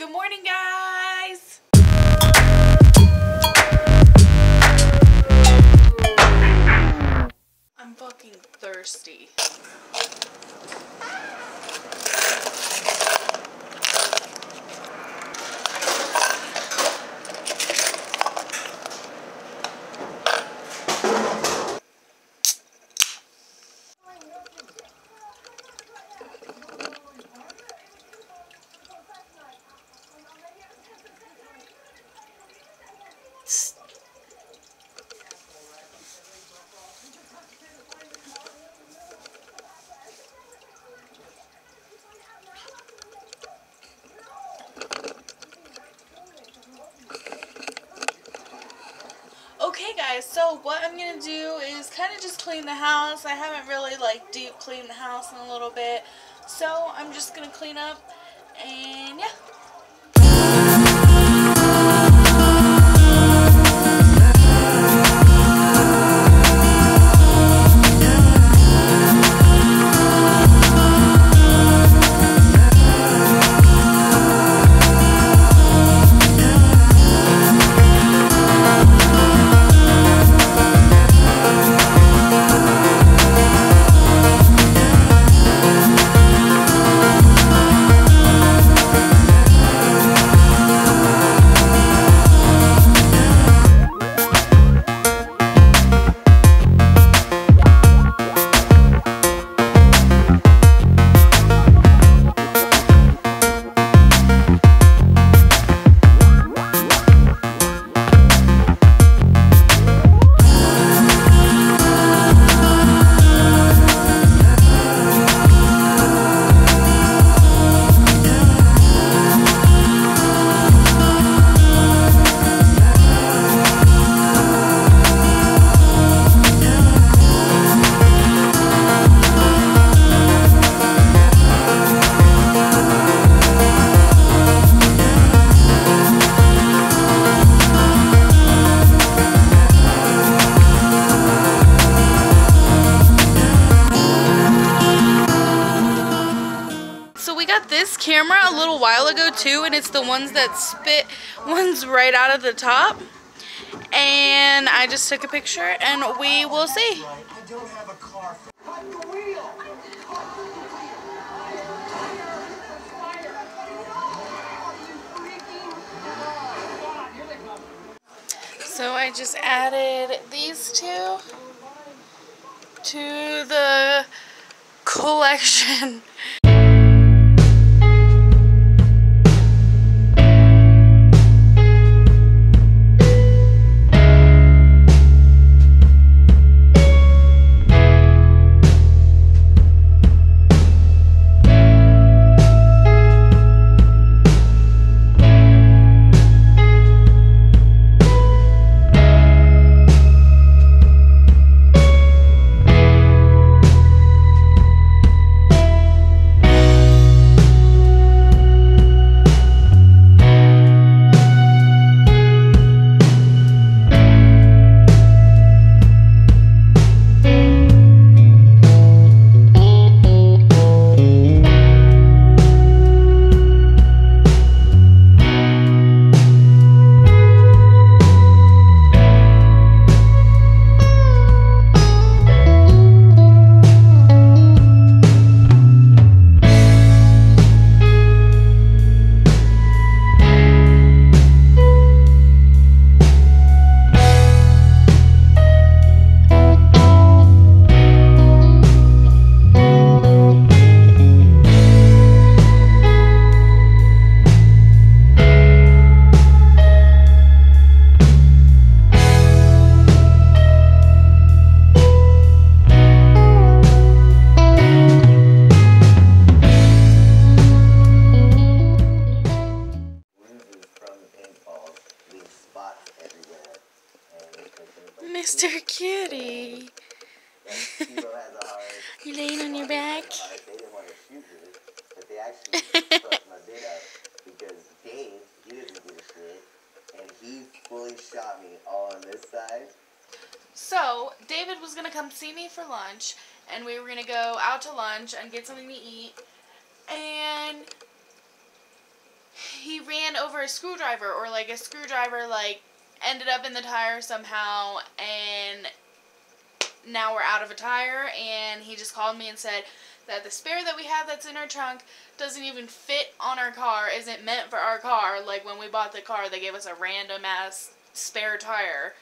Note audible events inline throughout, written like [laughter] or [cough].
Good morning, guys. I'm fucking thirsty. Okay guys, so what I'm going to do is kind of just clean the house. I haven't really like deep cleaned the house in a little bit. So I'm just going to clean up and camera a little while ago too, and it's the ones that spit ones right out of the top. And I just took a picture, and we will see. So I just added these two to the [laughs] collection. Kitty. [laughs] You laying on your back? They didn't want to shoot me, but they actually [laughs] fucked my bit up because Dave, he didn't give a shit, and he fully shot me all on this side. So, David was going to come see me for lunch, and we were going to go out to lunch and get something to eat. And he ran over a screwdriver or like a screwdriver like ended up in the tire somehow and now we're out of a tire and he just called me and said that the spare that we have that's in our trunk doesn't even fit on our car isn't meant for our car. Like when we bought the car they gave us a random ass spare tire.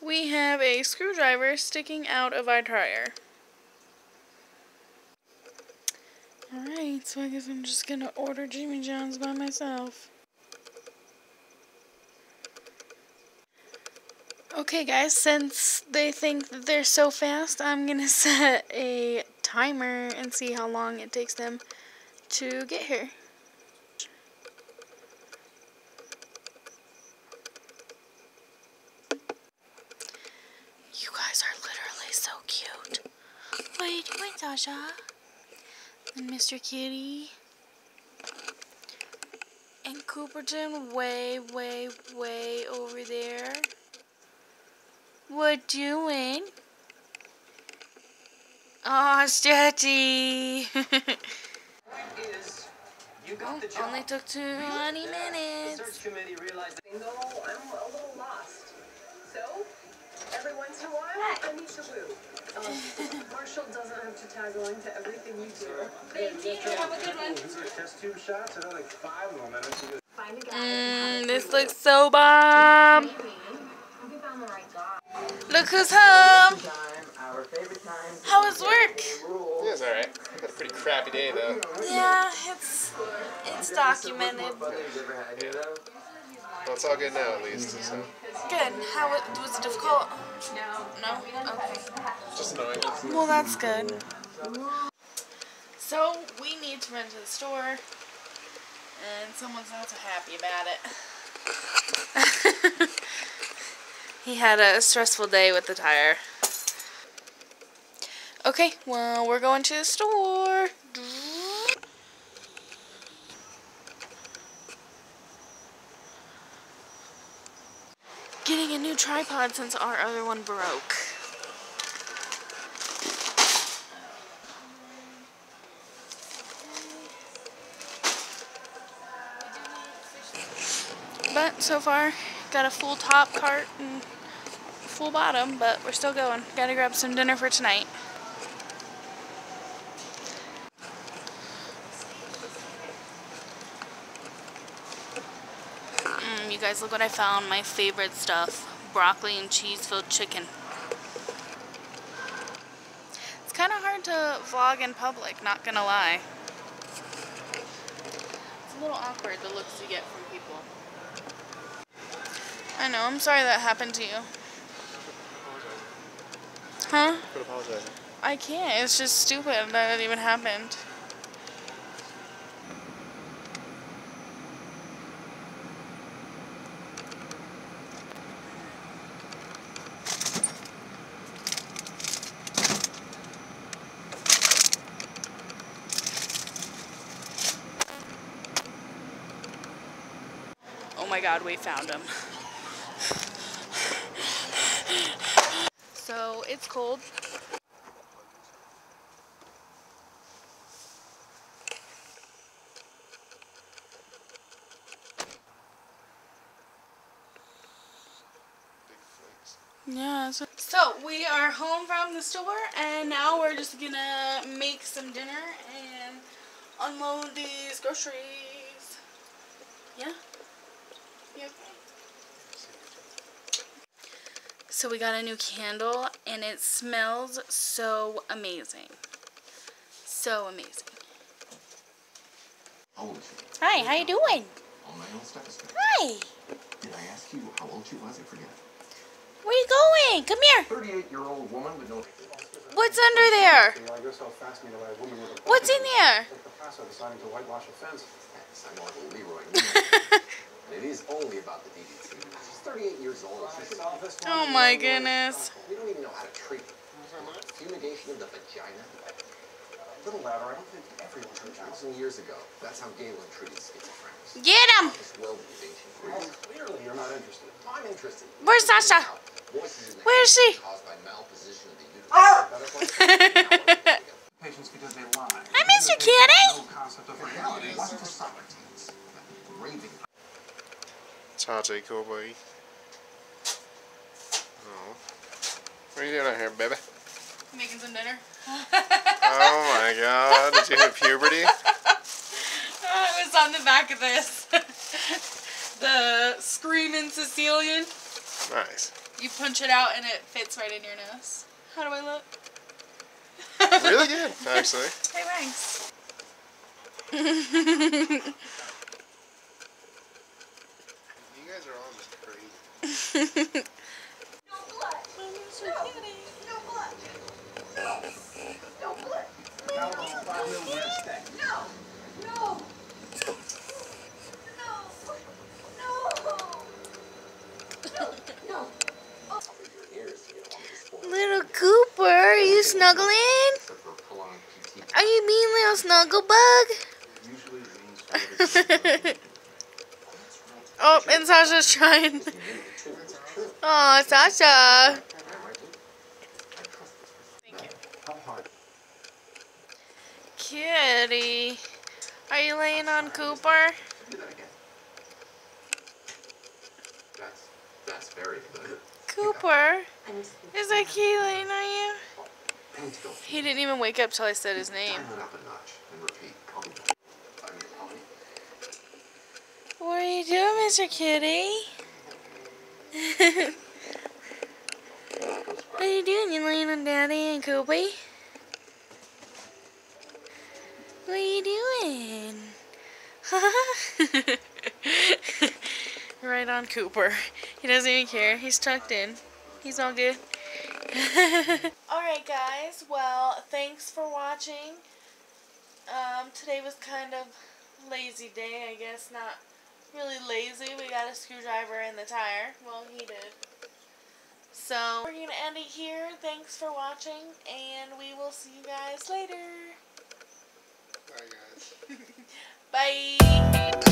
We have a screwdriver sticking out of our tire Alright, so I guess I'm just gonna order Jimmy John's by myself. Okay guys, since they think that they're so fast, I'm gonna [laughs] set a timer and see how long it takes them to get here. You guys are literally so cute. What are you doing, Sasha? And Mr. Kitty. And Cooperton way, way, way over there. What you doing? Aw, oh, Stretchy. oh, only took 20 minutes. search committee realized I'm a little lost. So, every once in a while, I need to woo. Um, Marshall doesn't to tag along to everything you do. Thank you. Have a good one. These are test tube shots. I know like five of them. And it's good. Find a guy. Mmm, this looks so bomb. Have you found the right guy? Look who's home. Our favorite time. How was work? Rules. Yeah, it's alright. Had a pretty crappy day though. Yeah, it's it's documented. Brothers ever had you though? Well, it's all good now at least. So Good. How was, was it difficult? No. No. Okay. just annoying. Well, that's good. So we need to run to the store, and someone's not so happy about it. [laughs] he had a stressful day with the tire. Okay, well, we're going to the store. Getting a new tripod since our other one broke. But so far, got a full top cart and full bottom, but we're still going. Gotta grab some dinner for tonight. Mm, you guys, look what I found. My favorite stuff. Broccoli and cheese filled chicken. It's kind of hard to vlog in public, not gonna lie. It's a little awkward, the looks you get from people. I know, I'm sorry that happened to you. Huh? Quit apologizing. I can't. It's just stupid that it even happened. Oh my god, we found him. So it's cold. Yeah. So, so we are home from the store, and now we're just gonna make some dinner and unload these groceries. Yeah. You okay? So we got a new candle, and it smells so amazing. So amazing. Oh, how old? Hi, how you doing? On my own stethoscope. Hi. Did I ask you how old she was? I forget. Where you going? Come here. 38 year old woman with no. What's under there? I guess how fascinated by a woman with a What's in there? [laughs] Like Picasso deciding to whitewash a fence. Yes, I'm Uncle Leroy. and it is only about the DDT. She's 38 years old. She's Solve. Oh my goodness. we don't even know how to treat it. Fumigation of the vagina. A little louder. I don't think everyone heard that. Thousand years ago, that's how Galen treated schizophrenics. Get him! This world is ancient Well, clearly you're not interested. I'm interested. Where's Sasha? Voices in the Where is she? Caused by malposition of the uterus. Better question. Because they lie. Hi, Mr. They Kitty. Tate, cool boy. Oh. Eh? What are you doing out here, baby? Making some dinner. Oh my god, did you hit puberty? Oh, [laughs] it was on the back of this. [laughs] the screaming Sicilian. Nice. You punch it out and it fits right in your nose. How do I look? Really good, [laughs] actually. Hey, thanks. Guys are all just crazy. Little Cooper, are you snuggling? Are you being little snugglebug? Usually it means whatever Oh, and Sasha's trying. Oh, Sasha. Thank you. Kitty. Are you laying on Cooper? Cooper. Is that laying on you? He didn't even wake up till I said his name. What are you doing, Mr. Kitty? [laughs] what are you doing? You laying on Daddy and Kobe? What are you doing? [laughs] right on Cooper. He doesn't even care. He's tucked in. He's all good. [laughs] Alright guys, well, thanks for watching. Um, today was kind of lazy day, I guess. Not really lazy. We got a screwdriver in the tire. Well, he did. So, we're going to end it here. Thanks for watching, and we will see you guys later. Bye, guys. [laughs] Bye.